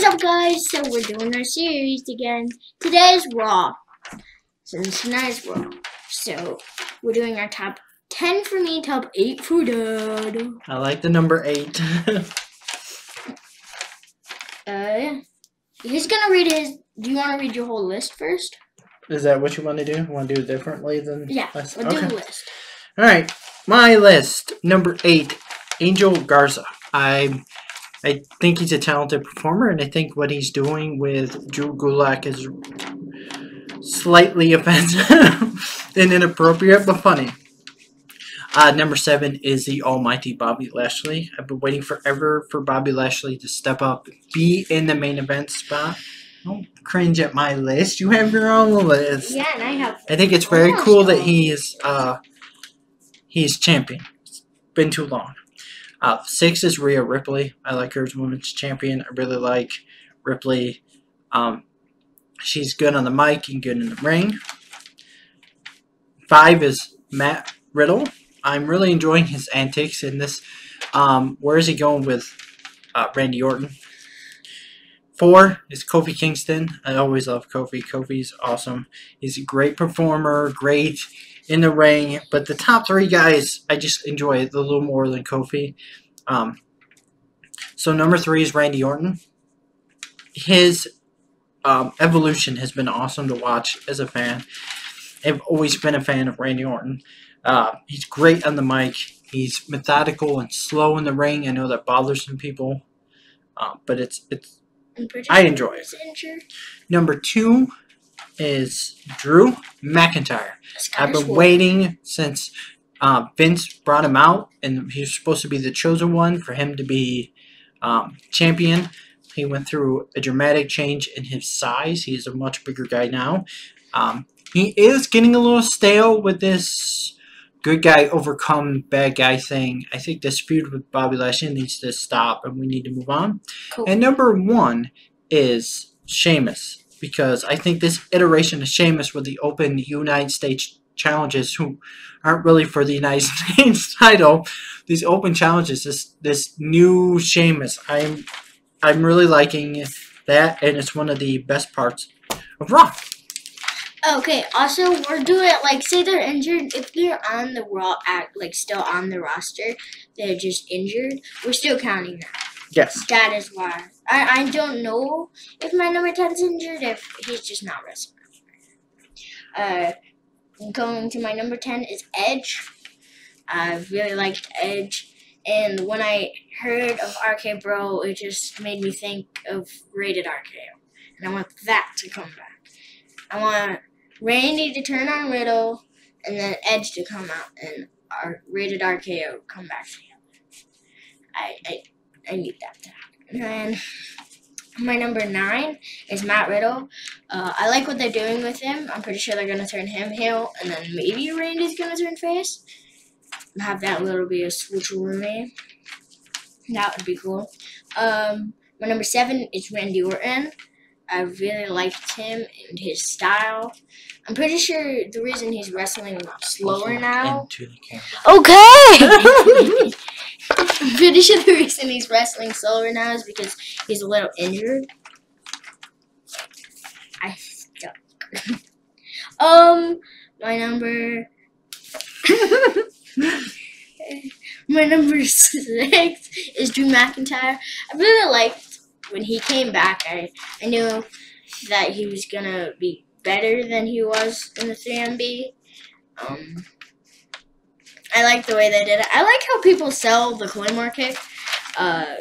is up, guys? So we're doing our series again. Today is Raw. Since tonight's Raw. So we're doing our top 10 for me, top 8 for Dad. I like the number eight. Uh, he's gonna read his. Do you want to read your whole list first? Is that what you want to do? Want to do it differently than? Yeah, we'll do the list. All right, my list number eight, Angel Garza. I, I think he's a talented performer, and I think what he's doing with Drew Gulak is slightly offensive and inappropriate, but funny. Uh, number seven is the almighty Bobby Lashley. I've been waiting forever for Bobby Lashley to step up, be in the main event spot. Don't cringe at my list. You have your own list. Yeah, and I have. I think it's very cool that he is uh he's champion. It's been too long. Uh, six is Rhea Ripley. I like her as women's champion. I really like Ripley. Um, she's good on the mic and good in the ring. Five is Matt Riddle. I'm really enjoying his antics in this. Um, where is he going with uh, Randy Orton? Four is Kofi Kingston. I always love Kofi. Kofi's awesome. He's a great performer, great in the ring. But the top three guys, I just enjoy a little more than Kofi. Um, so number three is Randy Orton. His um, evolution has been awesome to watch as a fan. I've always been a fan of Randy Orton. Uh, he's great on the mic. He's methodical and slow in the ring. I know that bothers some people, uh, but it's it's I enjoy he's injured. Number two is Drew McIntyre. I've been waiting since uh, Vince brought him out, and he was supposed to be the chosen one for him to be um, champion. He went through a dramatic change in his size. He's a much bigger guy now. Um, he is getting a little stale with this good guy overcome bad guy thing. I think this feud with Bobby Lashley needs to stop, and we need to move on. Cool. And number one is Sheamus because I think this iteration of Sheamus with the Open United States challenges, who aren't really for the United States title, these Open challenges, this this new Sheamus, I'm I'm really liking that, and it's one of the best parts of Raw. Okay, also we're doing like say they're injured. If they're on the raw act like still on the roster, they're just injured. We're still counting that. Yes. That is why I I don't know if my number 10's injured. If he's just not wrestling. Uh, going to my number ten is Edge. I really liked Edge, and when I heard of RK Bro, it just made me think of Rated RKO, and I want that to come back. I want Randy to turn on Riddle, and then Edge to come out and our Rated RKO come back together. I I I need that to happen. And my number nine is Matt Riddle. Uh, I like what they're doing with him. I'm pretty sure they're gonna turn him heel, and then maybe Randy's gonna turn face. Have that little bit of switcheroo. That would be cool. Um, my number seven is Randy Orton. I really liked him and his style. I'm pretty sure the reason he's wrestling slower now. Into the camera. Okay. I'm pretty sure the reason he's wrestling slower now is because he's a little injured. I stuck. um, my number. my number six is Drew McIntyre. I really liked when he came back. I I knew that he was gonna be better than he was in the 3MB. Um, I like the way they did it. I like how people sell the coin market uh,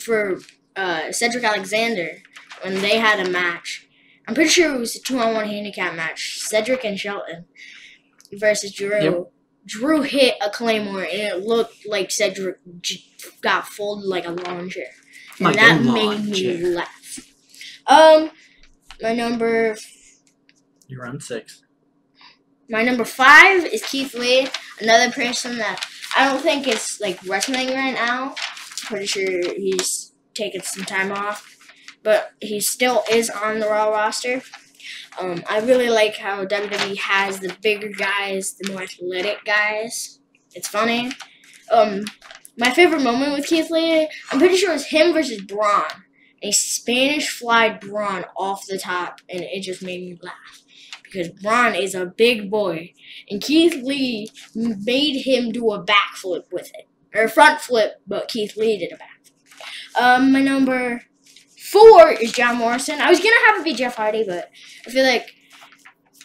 for uh, Cedric Alexander when they had a match. I'm pretty sure it was a two on one handicap match. Cedric and Shelton versus Drew. Yep. Drew hit a Claymore and it looked like Cedric got folded like a lawn chair. And that made me chair. laugh. Um, my number You're on six. my number five is Keith Lee, another person that I don't think is like wrestling right now. Pretty sure he's taking some time off, but he still is on the Raw roster. Um, I really like how WWE has the bigger guys, the more athletic guys. It's funny. Um, my favorite moment with Keith Lee, I'm pretty sure it was him versus Braun, a Spanish fly Braun off the top, and it just made me laugh because Braun is a big boy, and Keith Lee made him do a backflip with it or a front flip, but Keith Lee did a backflip. Um, my number four is John Morrison. I was gonna have it be Jeff Hardy, but I feel like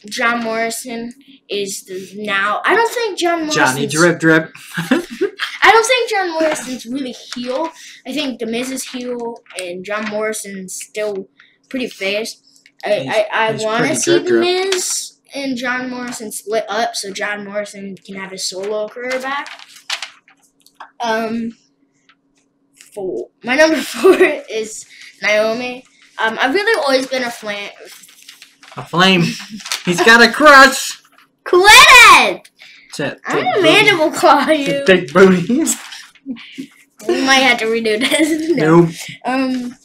John Morrison is the now. I don't think John Morrison. Johnny Drip Drip. I don't think John Morrison's really heel. I think The Miz is heel, and John Morrison's still pretty. He's- I I, I want to see The. Miz and John Morrison split up, so John Morrison can have his solo career back. Um, four. My number four is Naomi. Um, I've really always been a fan. A flame. He's got a crush. Quit it! It. I'm a booty. mandible claw you. Big booties. We might have to redo this. Nope. Um,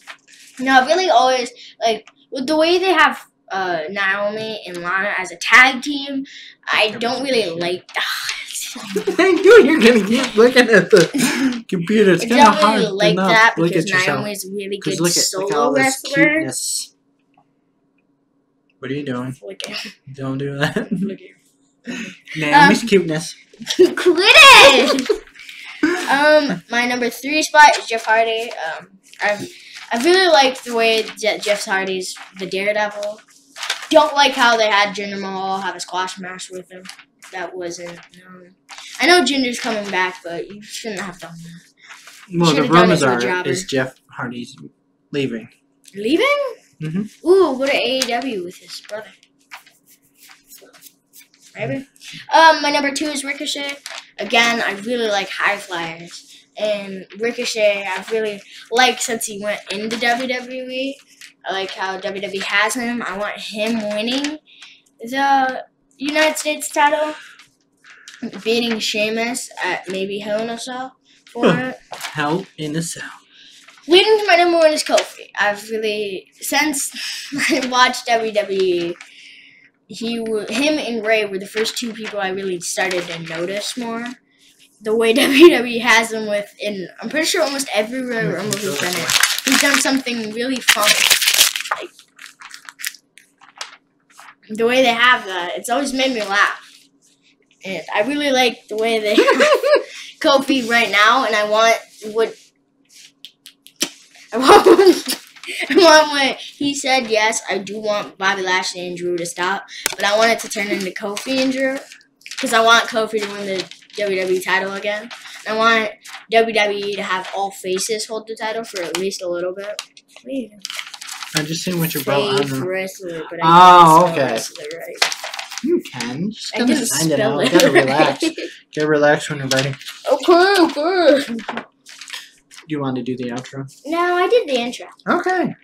no, I really always like with the way they have uh Naomi and Lana as a tag team. I don't really like. That. Thank you. You're gonna keep looking at the computer. It's kind of hard really like to that look because. Naomi's really good look at look solo this wrestler. What are you doing? Don't do that. Look Naomi's Um, cuteness. Quit it! um, my number three spot is Jeff Hardy. Um, I I really like the way Je- Jeff Hardy's the Daredevil. Don't like how they had Jinder Mahal have a squash match with him. That wasn't. Um, I know Jinder's coming back, but you shouldn't have done that. Well, the rumors are is Jeff Hardy's leaving. Leaving? Mm-hmm. Ooh, go to AEW with his brother. Maybe. Um, my number two is Ricochet. Again, I really like high flyers. And Ricochet, I really like since he went into WWE. I like how WWE has him. I want him winning the United States title, beating Sheamus at maybe Hell in a Cell for Huh. it. Hell in a cell. Leading to my number one is Kofi. I've really since I watched WWE, he w- him and Ray were the first two people I really started to notice more. The way WWE has him with, and I'm pretty sure almost every Royal mm-hmm. Rumble he's been he's done something really fun. Like the way they have that, it's always made me laugh. And I really like the way they Kofi right now, and I want what I want. Want what he said. Yes, I do want Bobby Lashley and Drew to stop, but I want it to turn into Kofi and Drew because I want Kofi to win the WWE title again. I want WWE to have all faces hold the title for at least a little bit. What are you doing? I just seen what your brother. Face wrestler, but I Oh, okay. wrestler right. You can. Just I didn't sign it spell out. it. Gotta relax. right. Gotta relax when you're writing. okay, okay. Do you want to do the outro? No, I did the intro. Okay.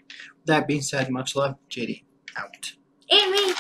That being said, much love, JD. Out. Amy.